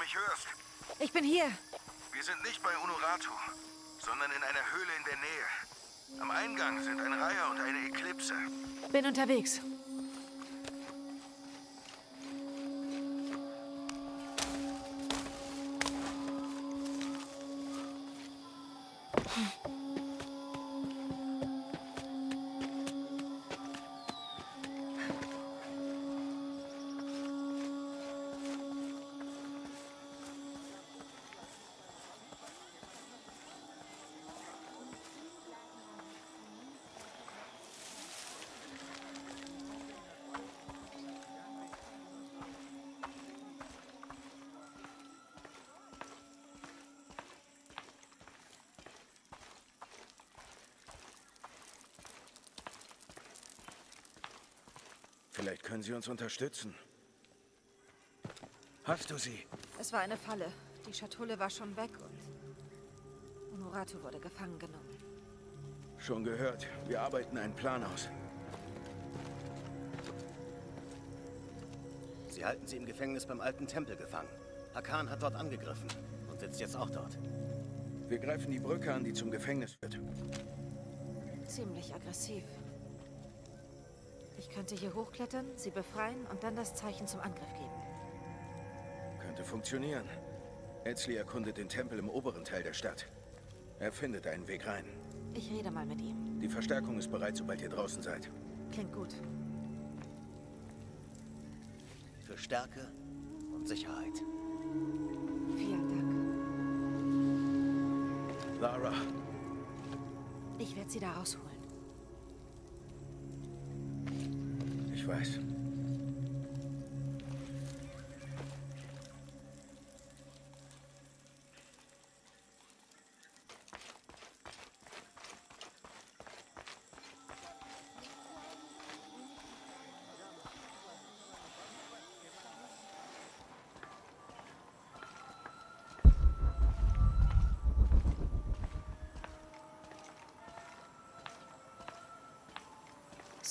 mich hörst. Ich bin hier. Wir sind nicht bei Unuratu, sondern in einer Höhle in der Nähe. Am Eingang sind ein Reiher und eine Eklipse. Bin unterwegs. Können Sie uns unterstützen. Hast du sie? Es war eine Falle. Die Schatulle war schon weg und Unuratu wurde gefangen genommen. Schon gehört. Wir arbeiten einen Plan aus. Sie halten sie im Gefängnis beim alten Tempel gefangen. Hakan hat dort angegriffen und sitzt jetzt auch dort. Wir greifen die Brücke an, die zum Gefängnis führt. Ziemlich aggressiv. Ich könnte hier hochklettern, sie befreien und dann das Zeichen zum Angriff geben. Könnte funktionieren. Etzli erkundet den Tempel im oberen Teil der Stadt. Er findet einen Weg rein. Ich rede mal mit ihm. Die Verstärkung ist bereit, sobald ihr draußen seid. Klingt gut. Für Stärke und Sicherheit. Vielen Dank. Lara, Ich werde sie da rausholen. Ich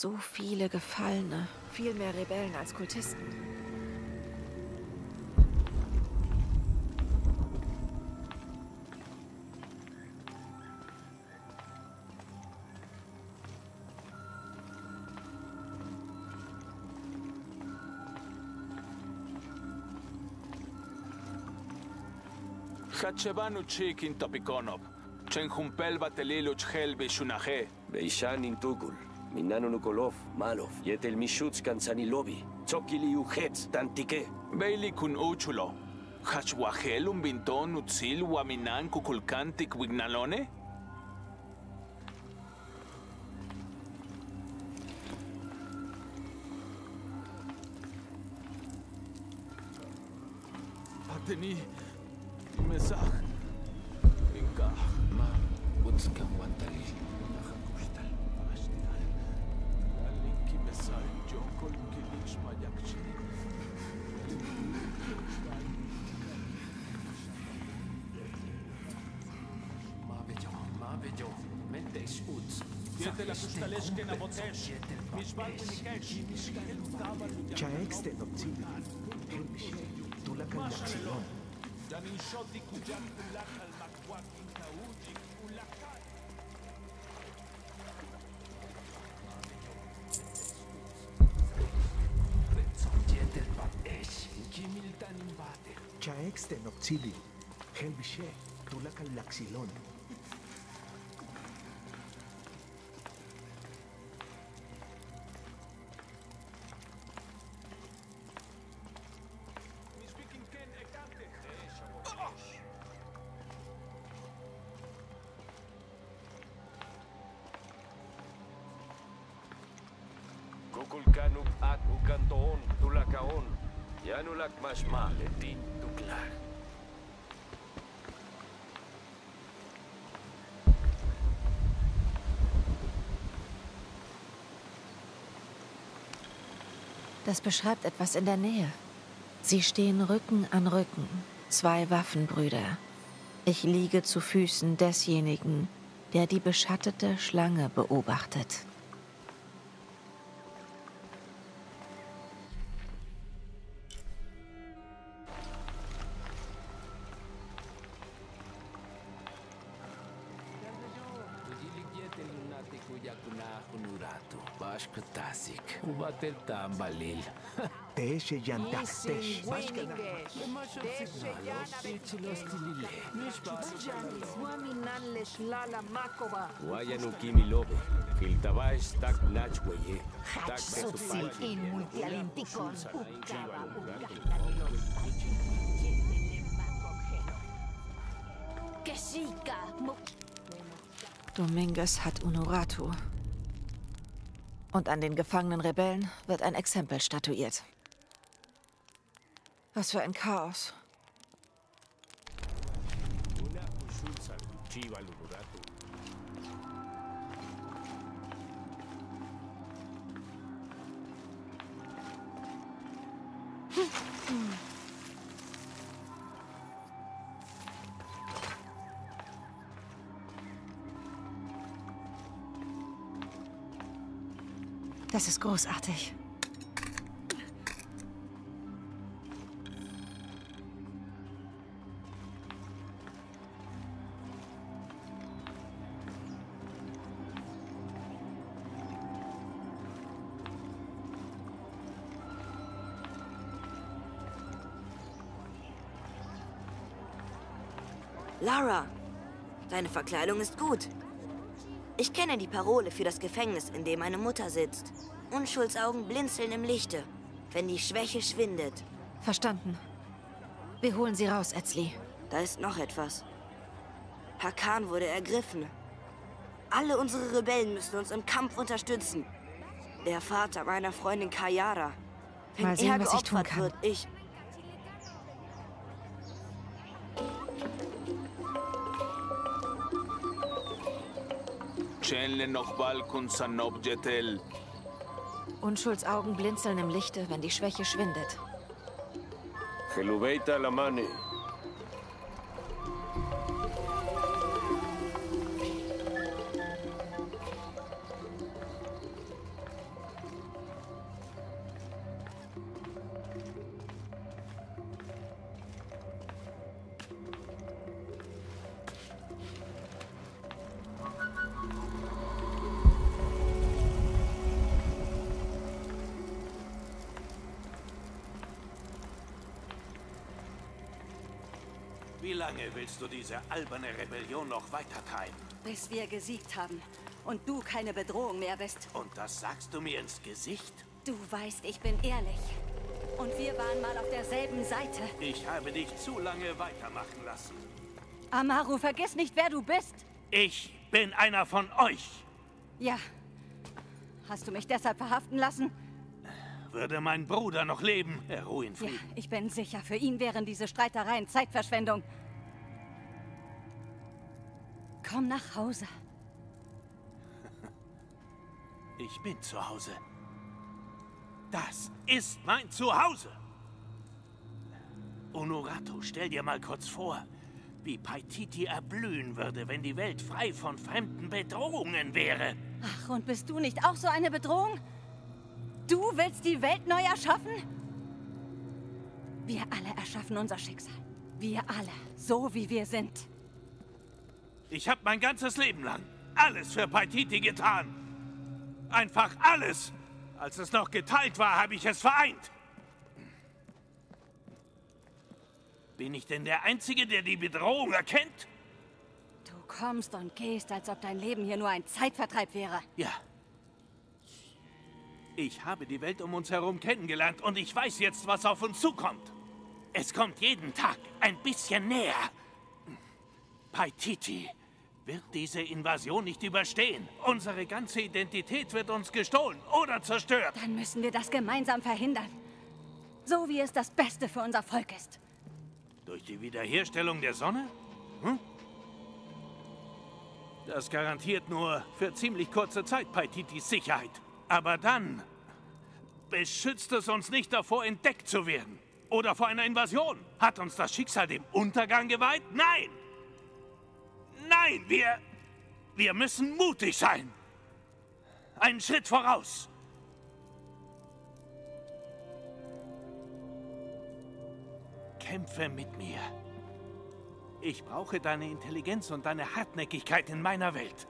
So viele Gefallene. Viel mehr Rebellen als Kultisten. Hachebanu chik in Topikonov, Chenhumpel batelil uchel bishunahe. Beishan in Tugul. Minano Nukolov, Malov, Yetel Mishuts Kansanilovi, Tsokili Ujets, Tantike. Bailey kun uchulo. Hachwahel un bintón utzil waminan kukulkantik wignalone? Ateni. Chaex Tenochtili, Helviche, Tulacalaxilón, Das beschreibt etwas in der Nähe. Sie stehen Rücken an Rücken, zwei Waffenbrüder. Ich liege zu Füßen desjenigen, der die beschattete Schlange beobachtet. Tel Tambalil. Teche yantaktesh. Guayanukimilobe. Tak. Tak hat Honorato. Und an den gefangenen Rebellen wird ein Exempel statuiert. Was für ein Chaos. Das ist großartig. Lara, deine Verkleidung ist gut. Ich kenne die Parole für das Gefängnis, in dem meine Mutter sitzt. Unschuldsaugen blinzeln im Lichte, wenn die Schwäche schwindet. Verstanden. Wir holen sie raus, Etzli. Da ist noch etwas. Hakan wurde ergriffen. Alle unsere Rebellen müssen uns im Kampf unterstützen. Der Vater meiner Freundin Kayara. Wenn Mal sehen, er was ich tun kann. wird, ich... Chenle Nochbal kun Sanob Jetel. Unschuldsaugen blinzeln im Lichte, wenn die Schwäche schwindet. Gelubeita Lamane, diese alberne Rebellion noch weitertreiben? Bis wir gesiegt haben und du keine Bedrohung mehr bist. Und das sagst du mir ins Gesicht? Du weißt, ich bin ehrlich. Und wir waren mal auf derselben Seite. Ich habe dich zu lange weitermachen lassen. Amaru, vergiss nicht, wer du bist. Ich bin einer von euch. Ja. Hast du mich deshalb verhaften lassen? Würde mein Bruder noch leben, er ruhe in Ja, ich bin sicher, für ihn wären diese Streitereien Zeitverschwendung. Komm nach Hause. Ich bin zu Hause. Das ist mein Zuhause. Honorato, stell dir mal kurz vor, wie Paititi erblühen würde, wenn die Welt frei von fremden Bedrohungen wäre. Ach, und bist du nicht auch so eine Bedrohung? Du willst die Welt neu erschaffen? Wir alle erschaffen unser Schicksal. Wir alle, so wie wir sind. Ich habe mein ganzes Leben lang alles für Paititi getan. Einfach alles. Als es noch geteilt war, habe ich es vereint. Bin ich denn der Einzige, der die Bedrohung erkennt? Du kommst und gehst, als ob dein Leben hier nur ein Zeitvertreib wäre. Ja. Ich habe die Welt um uns herum kennengelernt und ich weiß jetzt, was auf uns zukommt. Es kommt jeden Tag ein bisschen näher. Paititi wird diese Invasion nicht überstehen. Unsere ganze Identität wird uns gestohlen oder zerstört. Dann müssen wir das gemeinsam verhindern. So wie es das Beste für unser Volk ist. Durch die Wiederherstellung der Sonne? Hm? Das garantiert nur für ziemlich kurze Zeit Paititis Sicherheit. Aber dann beschützt es uns nicht davor, entdeckt zu werden. Oder vor einer Invasion. Hat uns das Schicksal dem Untergang geweiht? Nein! Nein, wir... Wir müssen mutig sein. Einen Schritt voraus. Kämpfe mit mir. Ich brauche deine Intelligenz und deine Hartnäckigkeit in meiner Welt.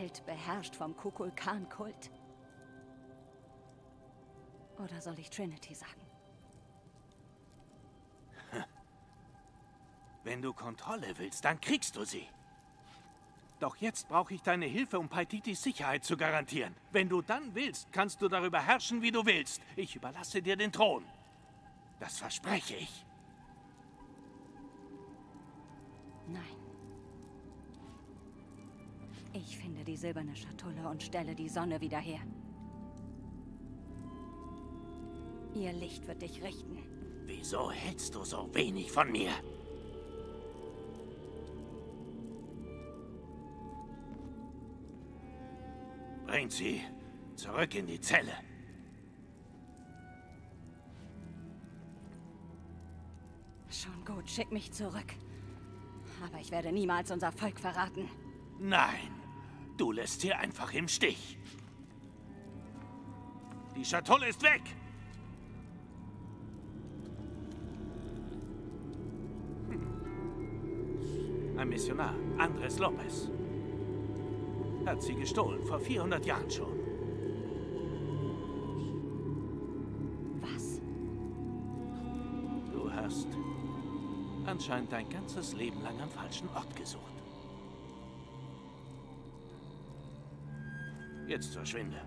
Welt beherrscht vom Kukulkan-Kult. Oder soll ich Trinity sagen? Wenn du Kontrolle willst, dann kriegst du sie. Doch jetzt brauche ich deine Hilfe, um Paititis Sicherheit zu garantieren. Wenn du dann willst, kannst du darüber herrschen, wie du willst. Ich überlasse dir den Thron. Das verspreche ich. Nein. Ich finde die silberne Schatulle und stelle die Sonne wieder her. Ihr Licht wird dich richten. Wieso hältst du so wenig von mir? Bringt sie zurück in die Zelle. Schon gut, schick mich zurück. Aber ich werde niemals unser Volk verraten. Nein, du lässt sie einfach im Stich. Die Schatulle ist weg. Hm. Ein Missionar, Andres Lopez. Hat sie gestohlen, vor 400 Jahren schon. Was? Du hast anscheinend dein ganzes Leben lang am falschen Ort gesucht. Jetzt verschwinde.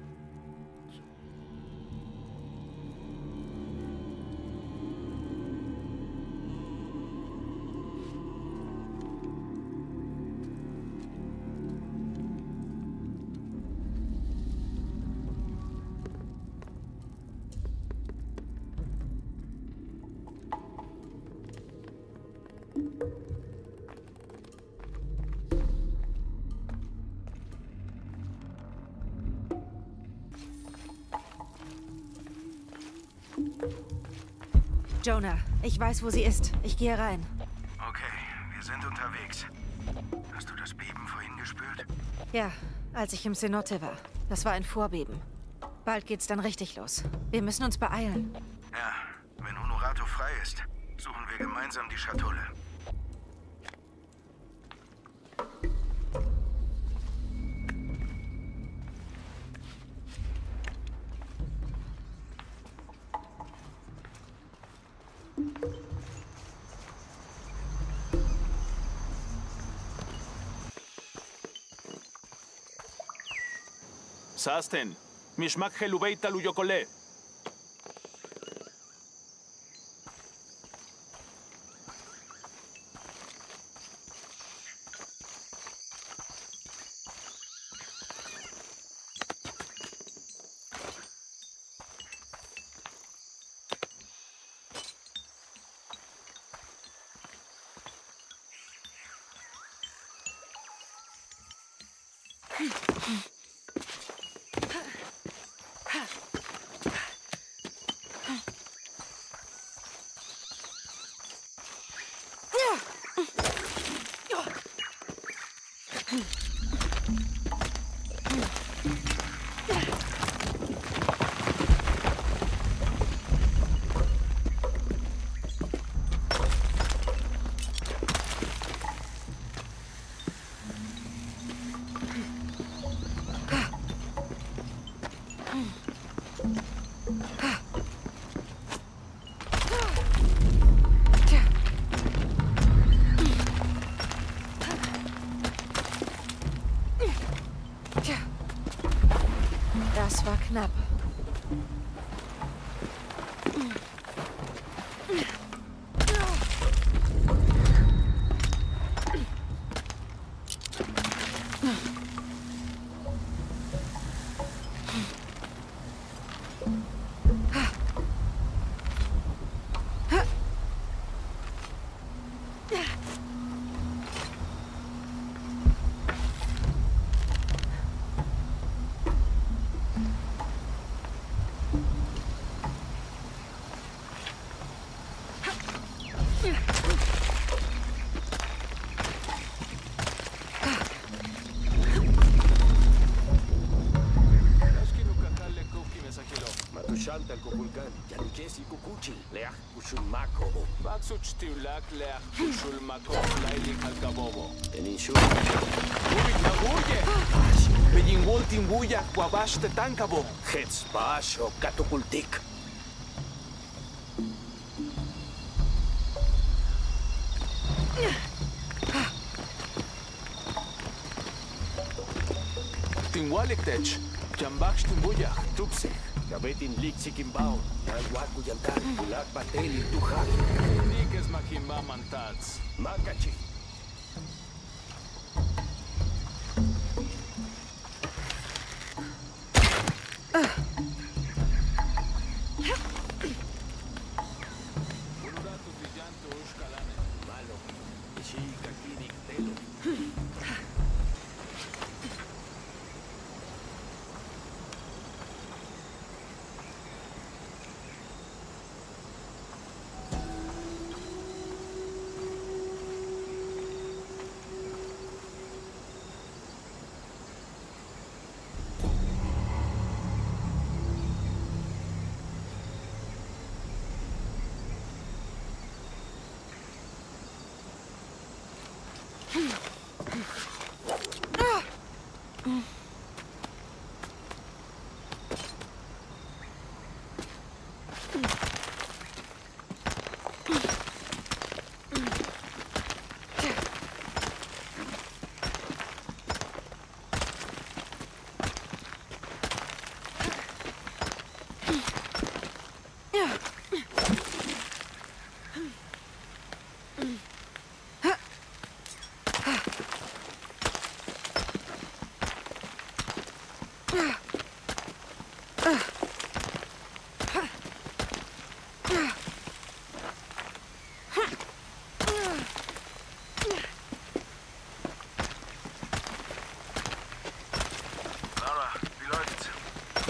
Jonah, ich weiß, wo sie ist. Ich gehe rein. Okay, wir sind unterwegs. Hast du das Beben vorhin gespürt? Ja, als ich im Cenote war. Das war ein Vorbeben. Bald geht's dann richtig los. Wir müssen uns beeilen. Ja, wenn Honorato frei ist, suchen wir gemeinsam die Schatulle. Saasten. Mishmak Helubeit Taluyokole. Pagitan ko bulkan. Yan kesi kukuchi. Leah kushulmako. Baksuch tiulak leah kushulmako. Laili kalkabobo. Tenishu. Ubit na buye. Bejingwol timbuya kwabash tetankabo. Hets basho katukultik. Tinwalik tech. Jambach timbuyah tupsik. Gabetin liksik imbaon, nalwaku yantan, ulak batel intuhak. Nikes makimamantats. Makachi.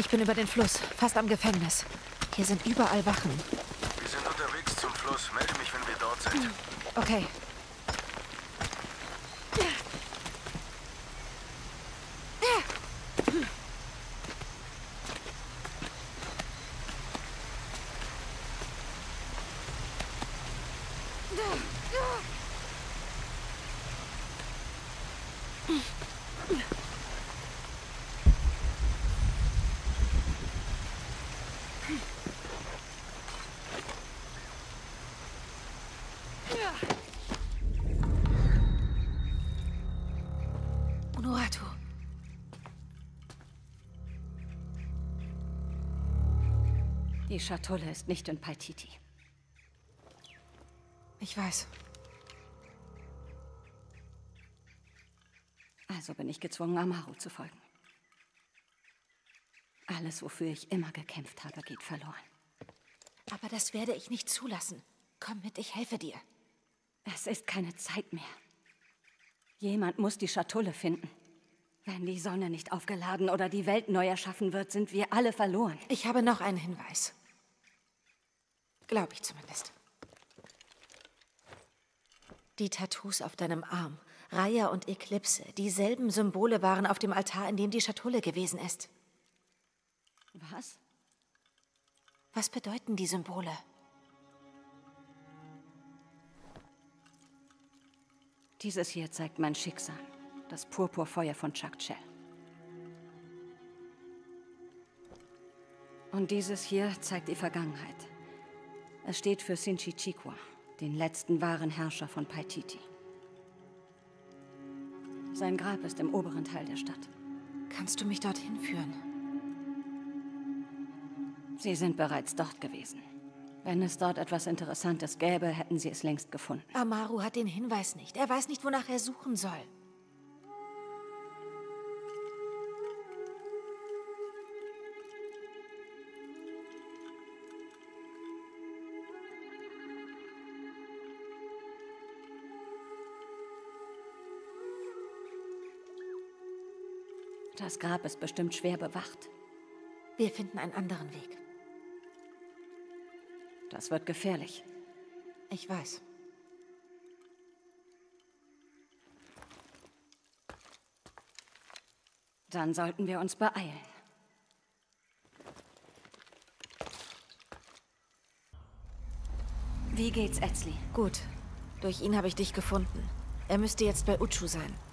Bin über den Fluss, fast am Gefängnis. Hier sind überall Wachen. Wir sind unterwegs zum Fluss. Melde mich, wenn wir dort sind. Okay. Die Schatulle ist nicht in Paititi. Ich weiß. Also bin ich gezwungen, Amaru zu folgen. Alles, wofür ich immer gekämpft habe, geht verloren. Aber das werde ich nicht zulassen. Komm mit, ich helfe dir. Es ist keine Zeit mehr. Jemand muss die Schatulle finden. Wenn die Sonne nicht aufgeladen oder die Welt neu erschaffen wird, sind wir alle verloren. Ich habe noch einen Hinweis. Glaube ich zumindest. Die Tattoos auf deinem Arm, Raya und Eklipse, dieselben Symbole waren auf dem Altar, in dem die Schatulle gewesen ist. Was? Was bedeuten die Symbole? Dieses hier zeigt mein Schicksal. Das Purpurfeuer von Chakchel. Und dieses hier zeigt die Vergangenheit. Es steht für Sinchichikwa, den letzten wahren Herrscher von Paititi. Sein Grab ist im oberen Teil der Stadt. Kannst du mich dorthin führen? Sie sind bereits dort gewesen. Wenn es dort etwas Interessantes gäbe, hätten sie es längst gefunden. Amaru hat den Hinweis nicht. Er weiß nicht, wonach er suchen soll. Das Grab ist bestimmt schwer bewacht. Wir finden einen anderen Weg. Das wird gefährlich. Ich weiß. Dann sollten wir uns beeilen. Wie geht's, Etzli? Gut. Durch ihn habe ich dich gefunden. Er müsste jetzt bei Uchu sein.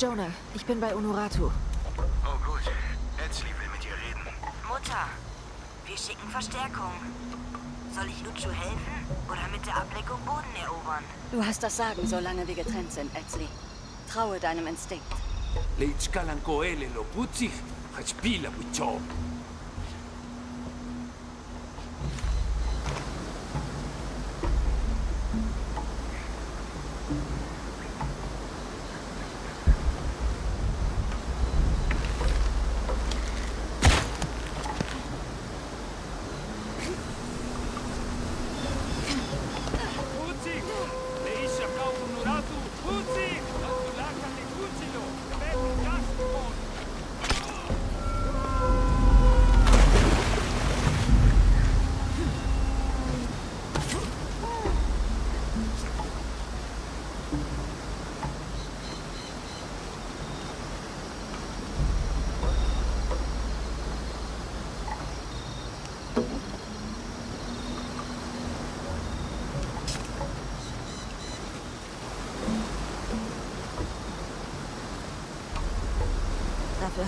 Jonah, ich bin bei Unuratu. Oh gut. Etzli will mit dir reden. Mutter, wir schicken Verstärkung. Soll ich Uchu helfen oder mit der Ableckung Boden erobern? Du hast das Sagen, solange wir getrennt sind, Etzli. Traue deinem Instinkt. Leitskalan koele lo putzig, hachpila bucho.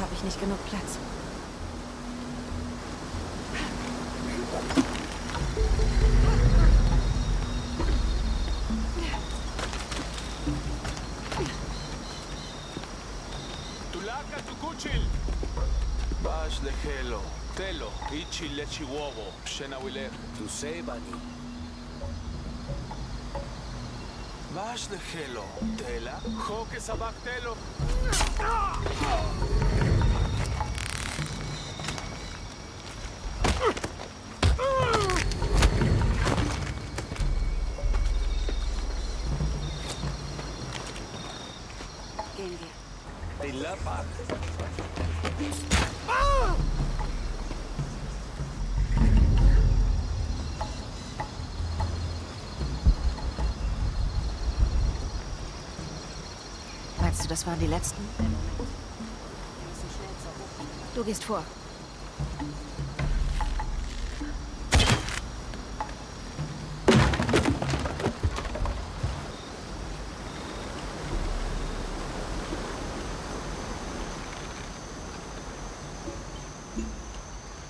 Habe ich nicht genug Platz. Tulaka tukuchil! Bash lehelo, telo, ichi lechiwobo, shenawilech. Tu sebani. Bash lehelo, tela, joke sabak telo. Meinst du, das waren die letzten? Du gehst vor.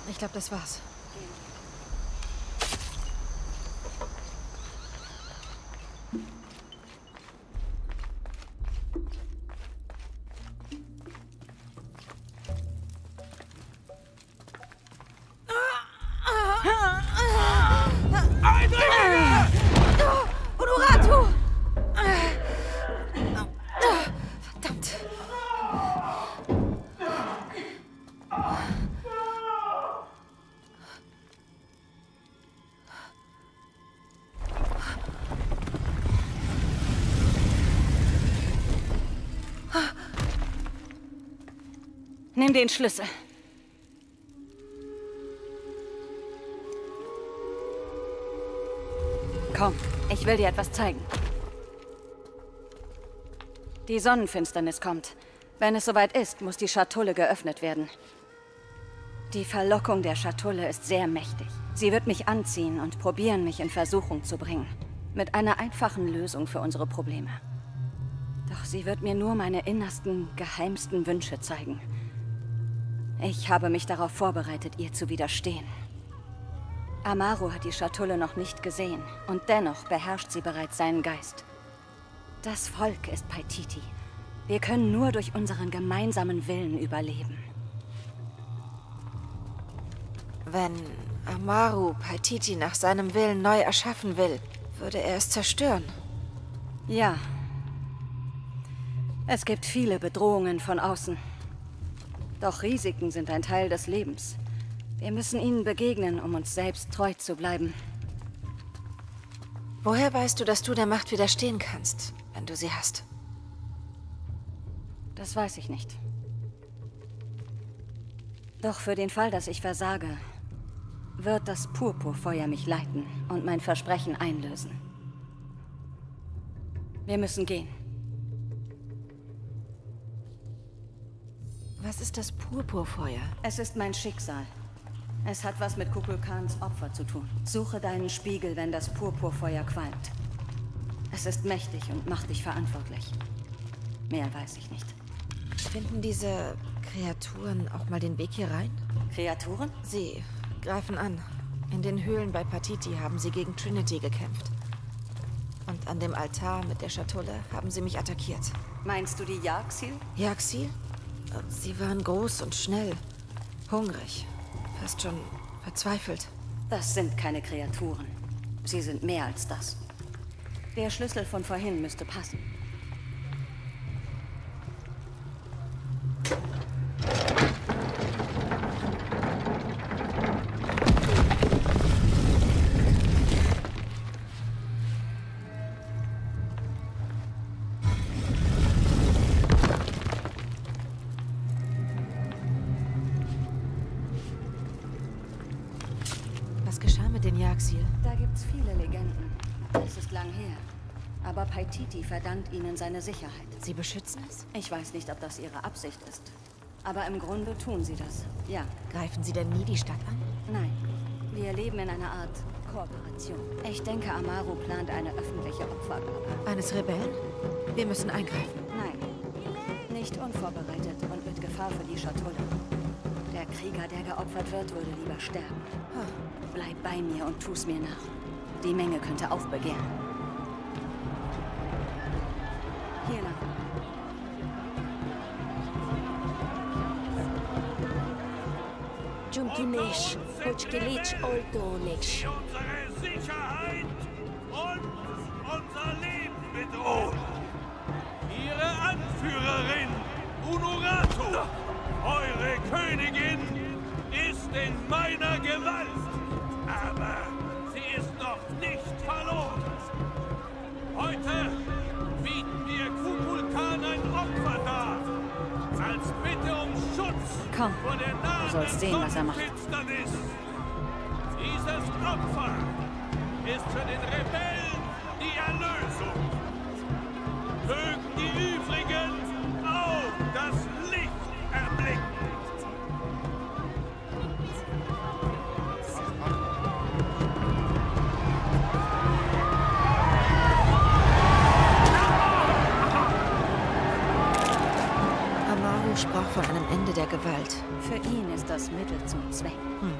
Ich glaube, das war's. Den Schlüssel. Komm, ich will dir etwas zeigen. Die Sonnenfinsternis kommt. Wenn es soweit ist, muss die Schatulle geöffnet werden. Die Verlockung der Schatulle ist sehr mächtig. Sie wird mich anziehen und probieren, mich in Versuchung zu bringen. Mit einer einfachen Lösung für unsere Probleme. Doch sie wird mir nur meine innersten, geheimsten Wünsche zeigen. Ich habe mich darauf vorbereitet, ihr zu widerstehen. Amaru hat die Schatulle noch nicht gesehen und dennoch beherrscht sie bereits seinen Geist. Das Volk ist Paititi. Wir können nur durch unseren gemeinsamen Willen überleben. Wenn Amaru Paititi nach seinem Willen neu erschaffen will, würde er es zerstören. Ja. Es gibt viele Bedrohungen von außen. Doch Risiken sind ein Teil des Lebens. Wir müssen ihnen begegnen, um uns selbst treu zu bleiben. Woher weißt du, dass du der Macht widerstehen kannst, wenn du sie hast? Das weiß ich nicht. Doch für den Fall, dass ich versage, wird das Purpurfeuer mich leiten und mein Versprechen einlösen. Wir müssen gehen. Was ist das Purpurfeuer? Es ist mein Schicksal. Es hat was mit Kukulkans Opfer zu tun. Suche deinen Spiegel, wenn das Purpurfeuer qualmt. Es ist mächtig und macht dich verantwortlich. Mehr weiß ich nicht. Finden diese Kreaturen auch mal den Weg hier rein? Kreaturen? Sie greifen an. In den Höhlen bei Patiti haben sie gegen Trinity gekämpft. Und an dem Altar mit der Schatulle haben sie mich attackiert. Meinst du die Jagsil? Jagsil? Sie waren groß und schnell. Hungrig. Fast schon verzweifelt. Das sind keine Kreaturen. Sie sind mehr als das. Der Schlüssel von vorhin müsste passen. Ihnen seine Sicherheit. Sie beschützen es? Ich weiß nicht, ob das ihre Absicht ist. Aber im Grunde tun sie das. Ja. Greifen sie denn nie die Stadt an? Nein. Wir leben in einer Art Kooperation. Ich denke, Amaru plant eine öffentliche Opfergabe. Eines Rebellen? Wir müssen eingreifen. Nein. Nicht unvorbereitet und mit Gefahr für die Schatulle. Der Krieger, der geopfert wird, würde lieber sterben. Bleib bei mir und tu's mir nach. Die Menge könnte aufbegehren. Junkinesh, Hochkilich Oldonesh. Unsere Sicherheit und unser Leben bedroht. Ihre Anführerin, Unuratu, eure Königin, ist in meiner Gewalt. Komm, du sollst sehen, was er macht. Dieses Opfer ist für den Rebellen die Erlösung. Einem Ende der Gewalt. Für ihn ist das Mittel zum Zweck. Komm.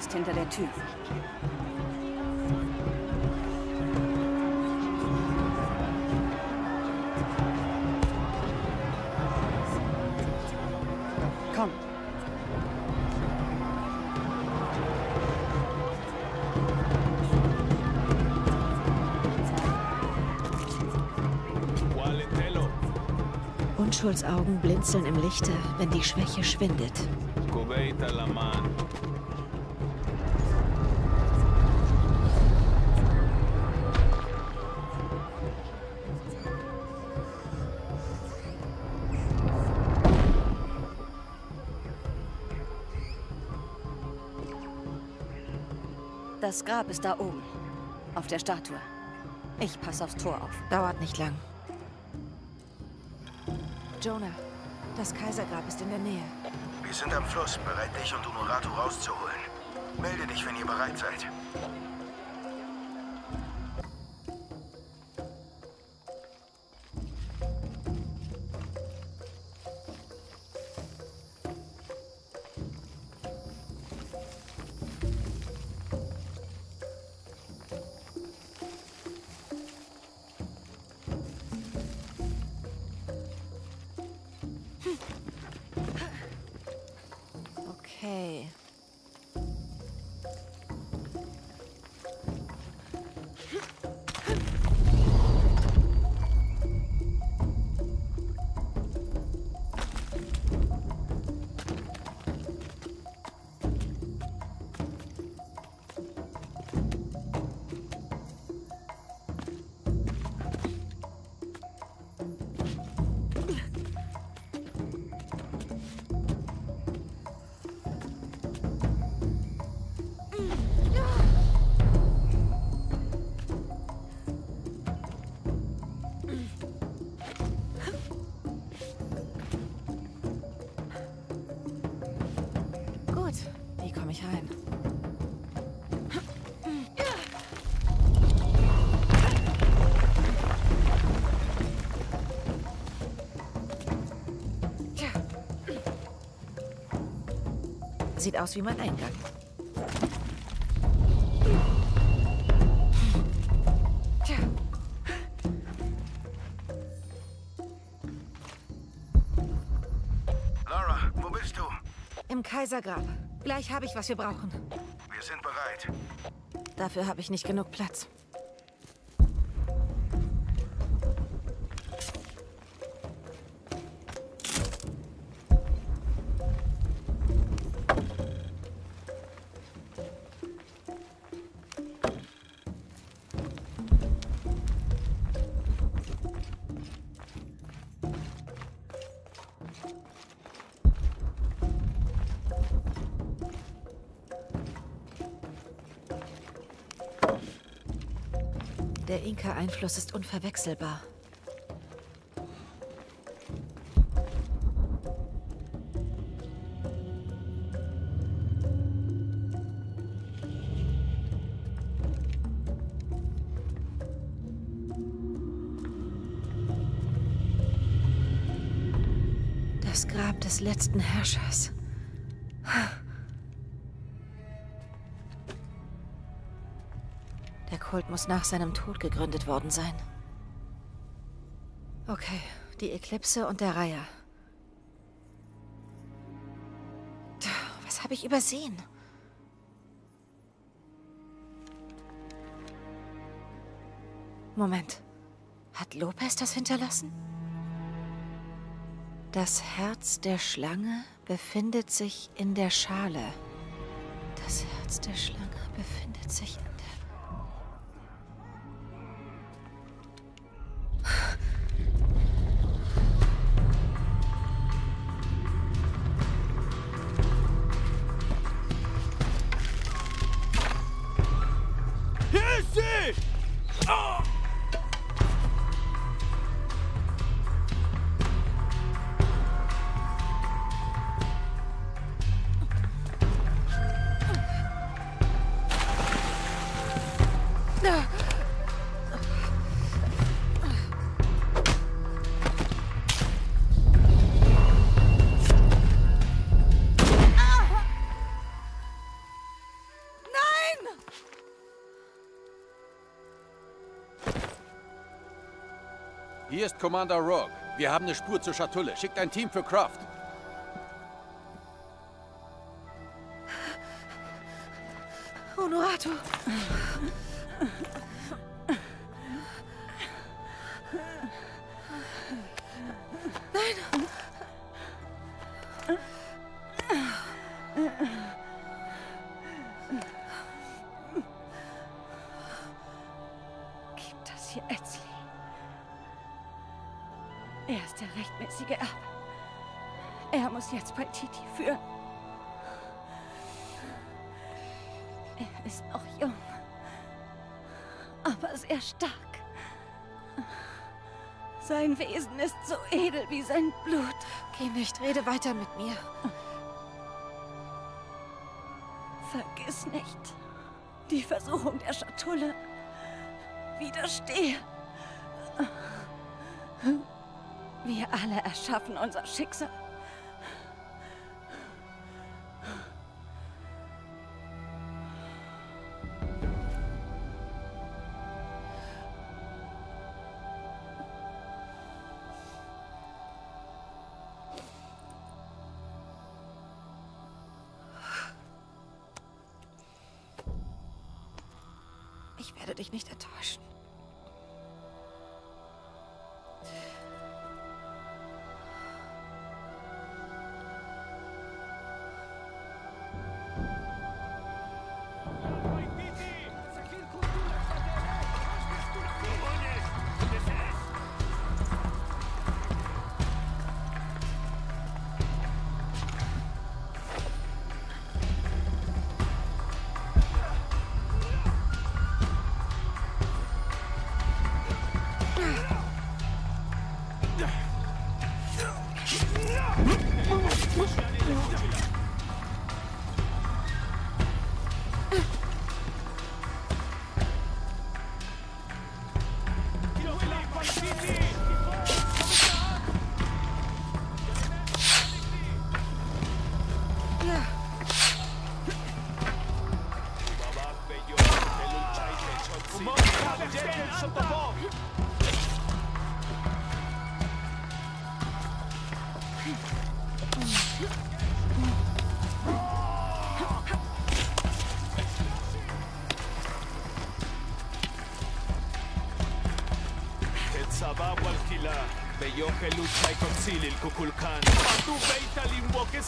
Ist hinter der Tür. Komm. Unschuldsaugen blinzeln im Lichte, wenn die Schwäche schwindet. Das Grab ist da oben. Auf der Statue. Ich passe aufs Tor auf. Dauert nicht lang. Jonah, das Kaisergrab ist in der Nähe. Wir sind am Fluss, bereit, dich und Unuratu rauszuholen. Melde dich, wenn ihr bereit seid. Sieht aus wie mein Eingang. Tja. Lara, wo bist du? Im Kaisergrab. Gleich habe ich, was wir brauchen. Wir sind bereit. Dafür habe ich nicht genug Platz. Der Inka-Einfluss ist unverwechselbar. Das Grab des letzten Herrschers. Kult muss nach seinem Tod gegründet worden sein. Okay, die Eklipse und der Reiher. Was habe ich übersehen? Moment. Hat Lopez das hinterlassen? Das Herz der Schlange befindet sich in der Schale. Das Herz der Schlange befindet sich in Hier ist Commander Rogue. Wir haben eine Spur zur Schatulle. Schickt ein Team für Kraft. Geh nicht, rede weiter mit mir. Vergiss nicht, die Versuchung der Schatulle. Widerstehe. Wir alle erschaffen unser Schicksal.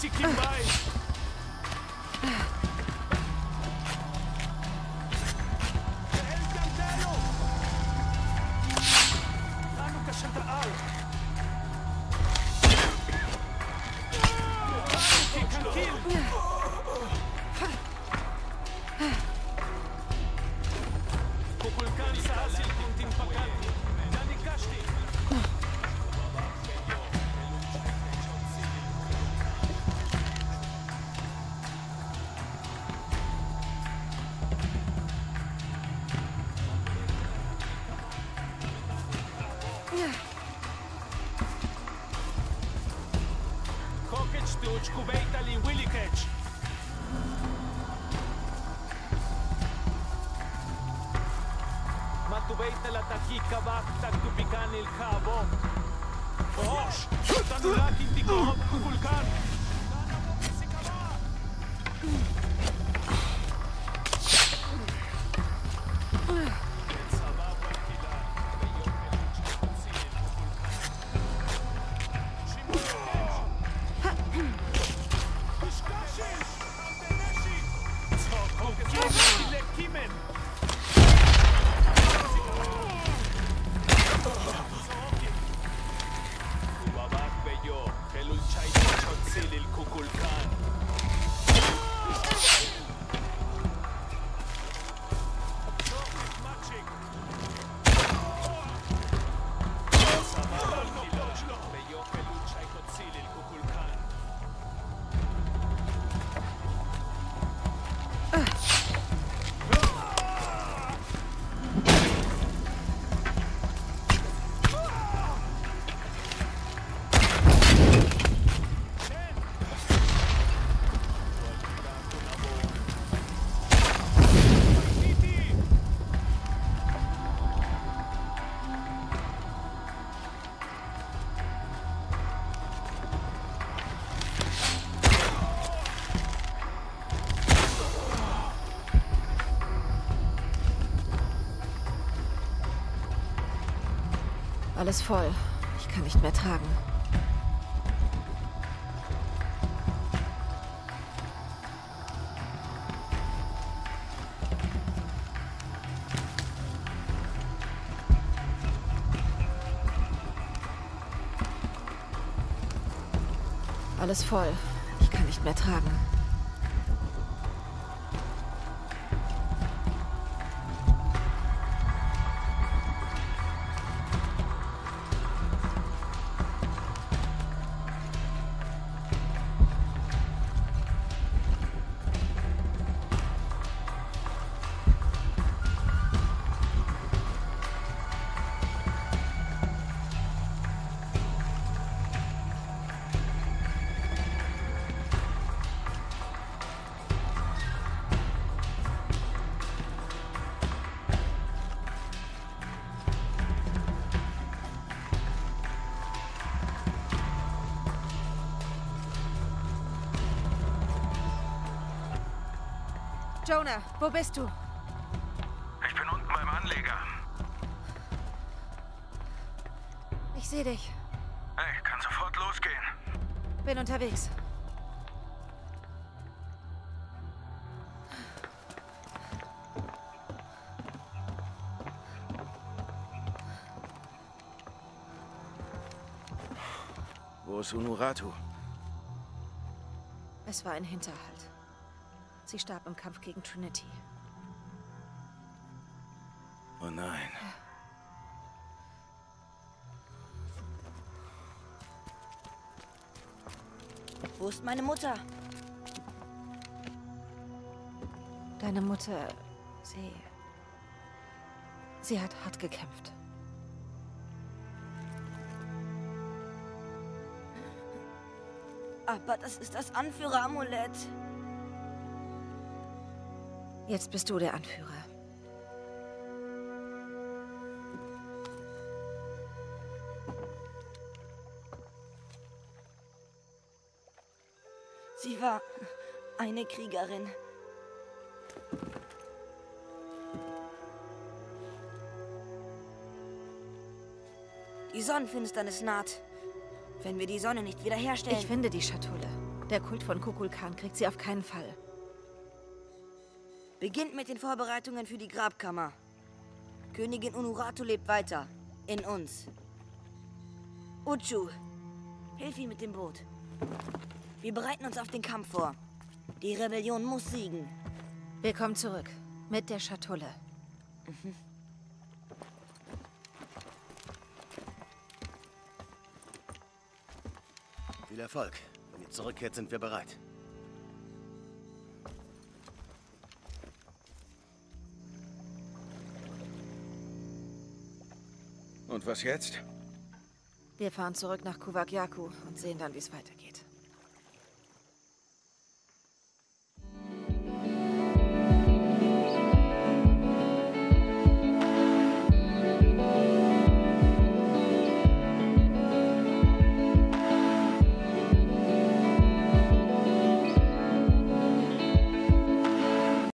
Basically tenho descoberta ali, Willicat. Matou bem tela tá aqui, cavata tá que tu pica cabo. Oh, tá no lá que o vulcão. Não, Alles voll. Ich kann nicht mehr tragen. Alles voll. Ich kann nicht mehr tragen. Jonah, wo bist du? Ich bin unten beim Anleger. Ich sehe dich. Hey, kann sofort losgehen. Bin unterwegs. Wo ist Unuratu? Es war ein Hinterhalt. Sie starb im Kampf gegen Trinity. Oh nein. Wo ist meine Mutter? Deine Mutter, sie... Sie hat hart gekämpft. Aber das ist das Anführeramulett. Jetzt bist du der Anführer. Sie war eine Kriegerin. Die Sonnenfinsternis naht. Wenn wir die Sonne nicht wiederherstellen... Ich finde die Schatulle. Der Kult von Kukulkan kriegt sie auf keinen Fall. Beginnt mit den Vorbereitungen für die Grabkammer. Königin Unuratu lebt weiter. In uns. Uchu, hilf ihm mit dem Boot. Wir bereiten uns auf den Kampf vor. Die Rebellion muss siegen. Wir kommen zurück. Mit der Schatulle. Mhm. Viel Erfolg. Wenn ihr zurückkehrt, sind wir bereit. Und was jetzt? Wir fahren zurück nach Kuvakyaku und sehen dann, wie es weitergeht.